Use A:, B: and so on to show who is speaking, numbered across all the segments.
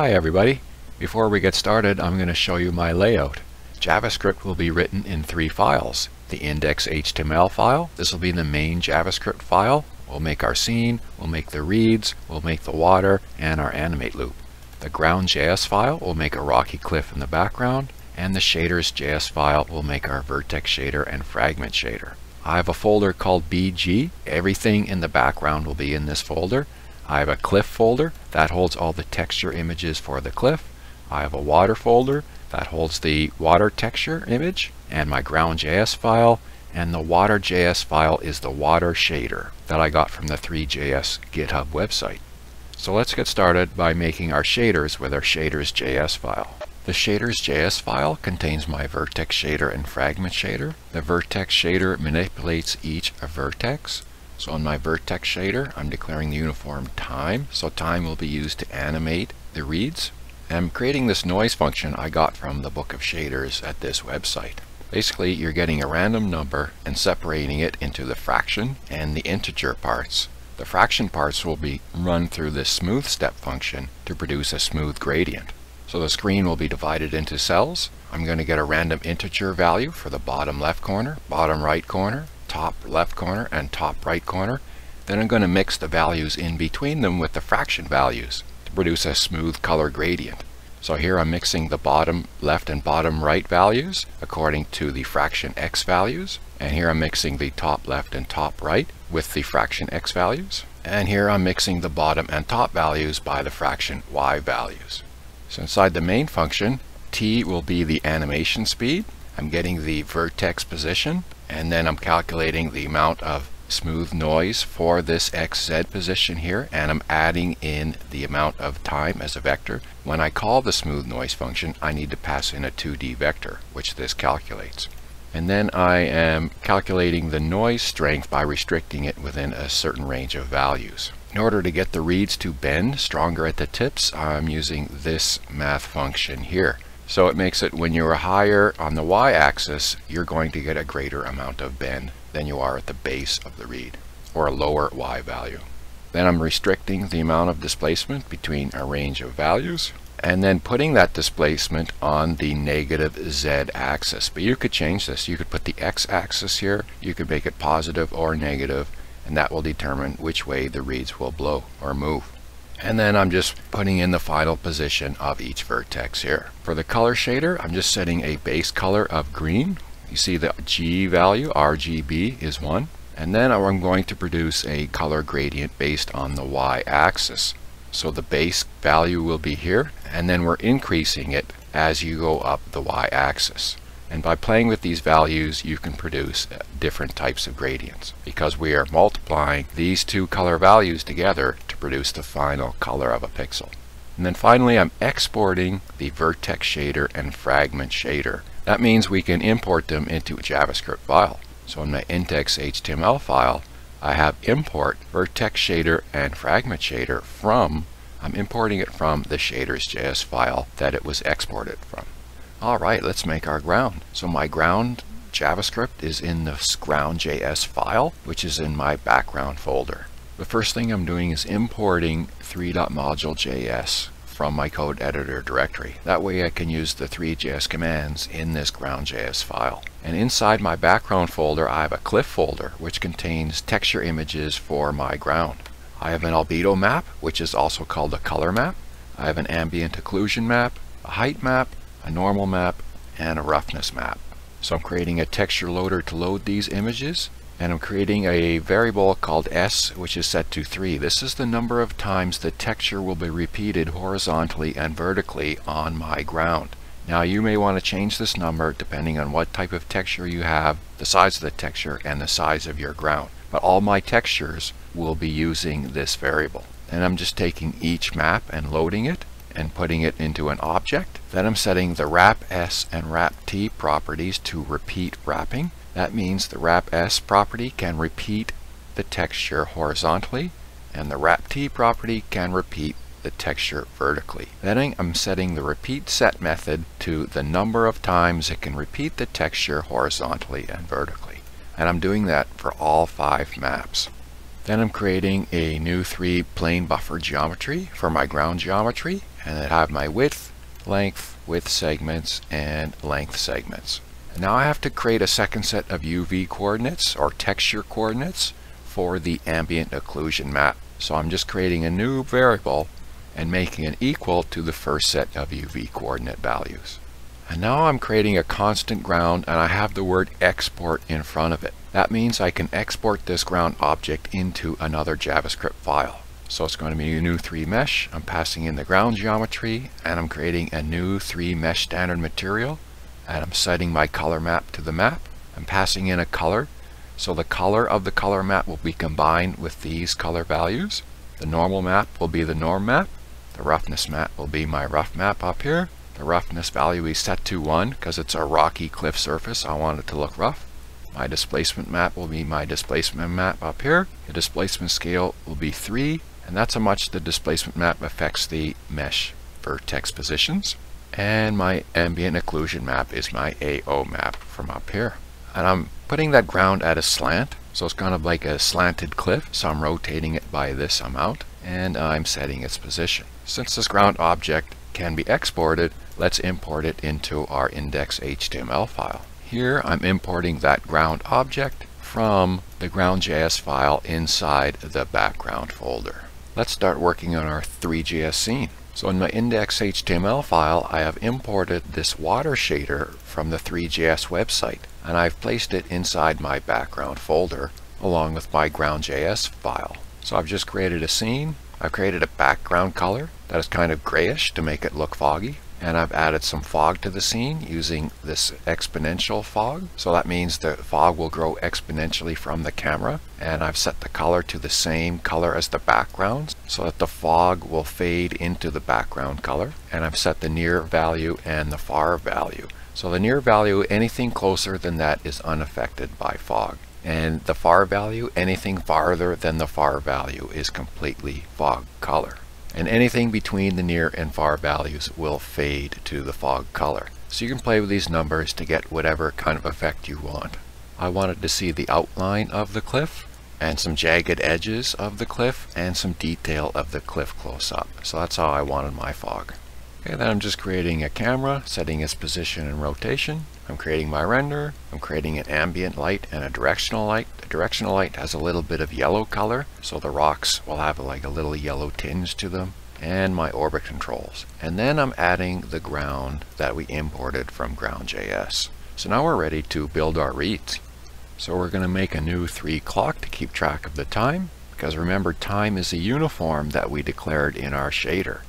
A: Hi everybody. Before we get started I'm going to show you my layout. JavaScript will be written in three files. The index.html file, this will be the main JavaScript file. We'll make our scene, we'll make the reeds, we'll make the water, and our animate loop. The ground.js file will make a rocky cliff in the background, and the shaders.js file will make our vertex shader and fragment shader. I have a folder called BG. Everything in the background will be in this folder. I have a cliff folder that holds all the texture images for the cliff. I have a water folder that holds the water texture image and my ground.js file and the water.js file is the water shader that I got from the Three.js GitHub website. So let's get started by making our shaders with our shaders.js file. The shaders.js file contains my vertex shader and fragment shader. The vertex shader manipulates each vertex. So on my vertex shader, I'm declaring the uniform time. So time will be used to animate the reeds. I'm creating this noise function I got from the book of shaders at this website. Basically, you're getting a random number and separating it into the fraction and the integer parts. The fraction parts will be run through this smooth step function to produce a smooth gradient. So the screen will be divided into cells. I'm going to get a random integer value for the bottom left corner, bottom right corner, top left corner and top right corner. Then I'm going to mix the values in between them with the fraction values to produce a smooth color gradient. So here I'm mixing the bottom left and bottom right values according to the fraction x values. And here I'm mixing the top left and top right with the fraction x values. And here I'm mixing the bottom and top values by the fraction y values. So inside the main function, t will be the animation speed. I'm getting the vertex position and then I'm calculating the amount of smooth noise for this xz position here and I'm adding in the amount of time as a vector. When I call the smooth noise function I need to pass in a 2D vector which this calculates. And then I am calculating the noise strength by restricting it within a certain range of values. In order to get the reeds to bend stronger at the tips I'm using this math function here. So it makes it when you're higher on the y-axis, you're going to get a greater amount of bend than you are at the base of the reed, or a lower y value. Then I'm restricting the amount of displacement between a range of values, and then putting that displacement on the negative z-axis. But you could change this. You could put the x-axis here, you could make it positive or negative, and that will determine which way the reeds will blow or move. And then I'm just putting in the final position of each vertex here. For the color shader, I'm just setting a base color of green. You see the G value, RGB, is 1. And then I'm going to produce a color gradient based on the y-axis. So the base value will be here, and then we're increasing it as you go up the y-axis. And by playing with these values, you can produce different types of gradients because we are multiplying these two color values together to produce the final color of a pixel. And then finally, I'm exporting the vertex shader and fragment shader. That means we can import them into a JavaScript file. So in my index.html file, I have import vertex shader and fragment shader from, I'm importing it from the shaders.js file that it was exported from. Alright, let's make our ground. So my ground JavaScript is in this ground.js file, which is in my background folder. The first thing I'm doing is importing three.module.js from my code editor directory. That way I can use the Three.js commands in this ground.js file. And inside my background folder I have a cliff folder which contains texture images for my ground. I have an albedo map which is also called a color map. I have an ambient occlusion map, a height map, a normal map, and a roughness map. So I'm creating a texture loader to load these images and I'm creating a variable called s which is set to 3. This is the number of times the texture will be repeated horizontally and vertically on my ground. Now you may want to change this number depending on what type of texture you have, the size of the texture, and the size of your ground. But all my textures will be using this variable. And I'm just taking each map and loading it and putting it into an object. Then I'm setting the wrap S and wrap T properties to repeat wrapping. That means the wrap S property can repeat the texture horizontally and the wrap T property can repeat the texture vertically. Then I'm setting the repeat set method to the number of times it can repeat the texture horizontally and vertically. And I'm doing that for all five maps. Then I'm creating a new 3 plane buffer geometry for my ground geometry and I have my width, length, width segments, and length segments. Now I have to create a second set of UV coordinates or texture coordinates for the ambient occlusion map. So I'm just creating a new variable and making it equal to the first set of UV coordinate values. And now I'm creating a constant ground and I have the word export in front of it. That means I can export this ground object into another JavaScript file. So it's going to be a new 3 mesh. I'm passing in the ground geometry and I'm creating a new 3 mesh standard material and I'm setting my color map to the map. I'm passing in a color. So the color of the color map will be combined with these color values. The normal map will be the norm map. The roughness map will be my rough map up here. The roughness value is set to 1 because it's a rocky cliff surface. I want it to look rough. My displacement map will be my displacement map up here. The displacement scale will be 3 and that's how much the displacement map affects the mesh vertex positions. And my ambient occlusion map is my AO map from up here. And I'm putting that ground at a slant, so it's kind of like a slanted cliff, so I'm rotating it by this amount, and I'm setting its position. Since this ground object can be exported, let's import it into our index.html file. Here I'm importing that ground object from the ground.js file inside the background folder. Let's start working on our Three.js scene. So in my index.html file, I have imported this water shader from the Three.js website, and I've placed it inside my background folder along with my ground.js file. So I've just created a scene. I've created a background color that is kind of grayish to make it look foggy and I've added some fog to the scene using this exponential fog. So that means the fog will grow exponentially from the camera. And I've set the color to the same color as the background so that the fog will fade into the background color. And I've set the near value and the far value. So the near value, anything closer than that is unaffected by fog. And the far value, anything farther than the far value is completely fog color and anything between the near and far values will fade to the fog color. So you can play with these numbers to get whatever kind of effect you want. I wanted to see the outline of the cliff and some jagged edges of the cliff and some detail of the cliff close up. So that's how I wanted my fog. Okay, then I'm just creating a camera, setting its position and rotation. I'm creating my render. I'm creating an ambient light and a directional light. The directional light has a little bit of yellow color, so the rocks will have like a little yellow tinge to them. And my orbit controls. And then I'm adding the ground that we imported from ground.js. So now we're ready to build our reeds. So we're going to make a new 3 clock to keep track of the time. Because remember, time is a uniform that we declared in our shader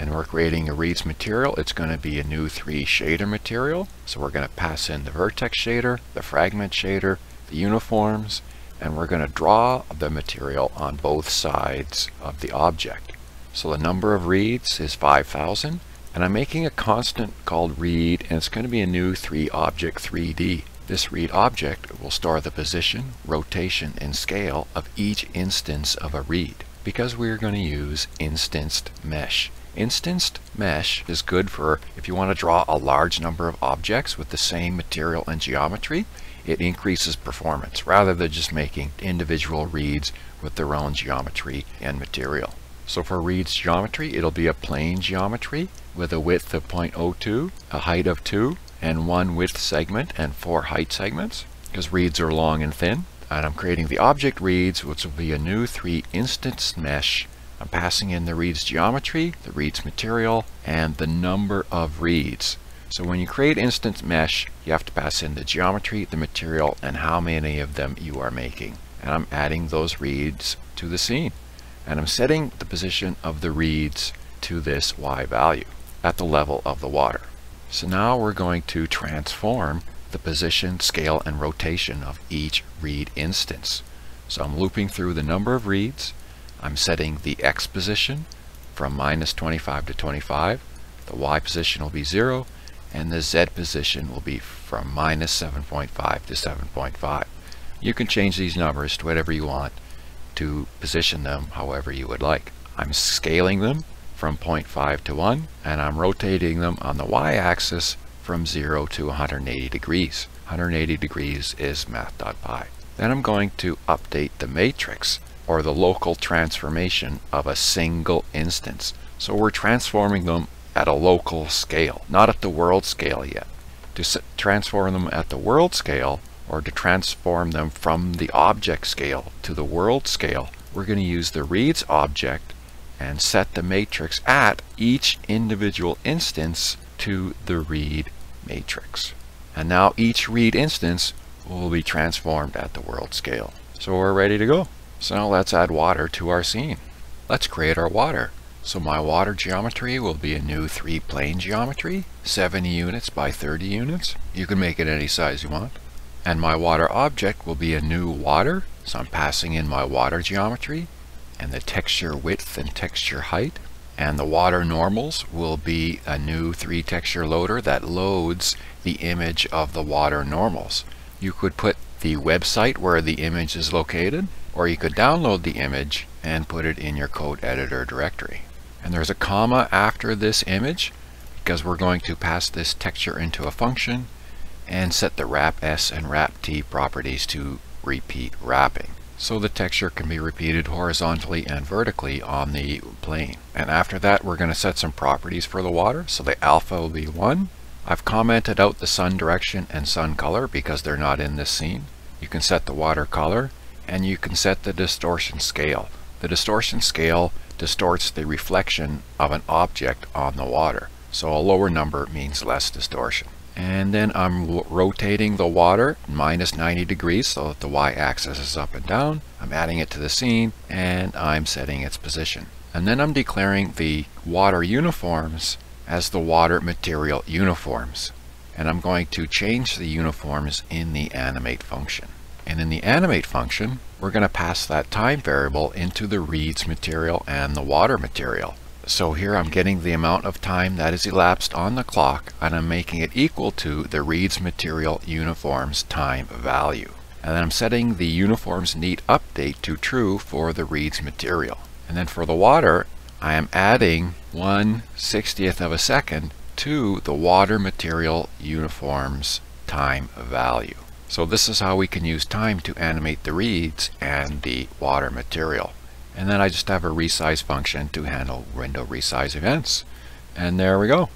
A: and we're creating a reeds material. It's going to be a new 3 shader material. So we're going to pass in the vertex shader, the fragment shader, the uniforms, and we're going to draw the material on both sides of the object. So the number of reeds is 5,000, and I'm making a constant called reed, and it's going to be a new 3 object 3D. This reed object will store the position, rotation, and scale of each instance of a reed because we're going to use instanced mesh. Instanced mesh is good for if you want to draw a large number of objects with the same material and geometry. It increases performance rather than just making individual reeds with their own geometry and material. So for reeds geometry, it'll be a plane geometry with a width of 0.02, a height of 2, and one width segment and four height segments because reeds are long and thin. And I'm creating the object reeds, which will be a new 3 instance mesh I'm passing in the reeds geometry, the reeds material, and the number of reeds. So when you create instance mesh, you have to pass in the geometry, the material, and how many of them you are making. And I'm adding those reeds to the scene. And I'm setting the position of the reeds to this y value at the level of the water. So now we're going to transform the position, scale, and rotation of each reed instance. So I'm looping through the number of reeds, I'm setting the x position from minus 25 to 25. The y position will be 0 and the z position will be from minus 7.5 to 7.5. You can change these numbers to whatever you want to position them however you would like. I'm scaling them from 0.5 to 1 and I'm rotating them on the y-axis from 0 to 180 degrees. 180 degrees is math.pi. Then I'm going to update the matrix or the local transformation of a single instance. So we're transforming them at a local scale, not at the world scale yet. To transform them at the world scale, or to transform them from the object scale to the world scale, we're going to use the reeds object and set the matrix at each individual instance to the reed matrix. And now each reed instance will be transformed at the world scale. So we're ready to go. So now let's add water to our scene. Let's create our water. So my water geometry will be a new three plane geometry, 70 units by 30 units. You can make it any size you want. And my water object will be a new water. So I'm passing in my water geometry and the texture width and texture height. And the water normals will be a new three texture loader that loads the image of the water normals. You could put the website where the image is located, or you could download the image and put it in your code editor directory. And there's a comma after this image because we're going to pass this texture into a function and set the wrap S and wrap T properties to repeat wrapping. So the texture can be repeated horizontally and vertically on the plane. And after that we're going to set some properties for the water. So the alpha will be 1. I've commented out the sun direction and sun color because they're not in this scene. You can set the water color and you can set the distortion scale. The distortion scale distorts the reflection of an object on the water. So a lower number means less distortion. And then I'm rotating the water minus 90 degrees so that the y-axis is up and down. I'm adding it to the scene and I'm setting its position. And then I'm declaring the water uniforms as the water material uniforms. And I'm going to change the uniforms in the animate function. And in the animate function, we're going to pass that time variable into the reeds material and the water material. So here I'm getting the amount of time that is elapsed on the clock and I'm making it equal to the reeds material uniforms time value. And then I'm setting the uniforms neat update to true for the reeds material. And then for the water, I am adding 1 60th of a second to the water material uniforms time value. So this is how we can use time to animate the reeds and the water material. And then I just have a resize function to handle window resize events. And there we go.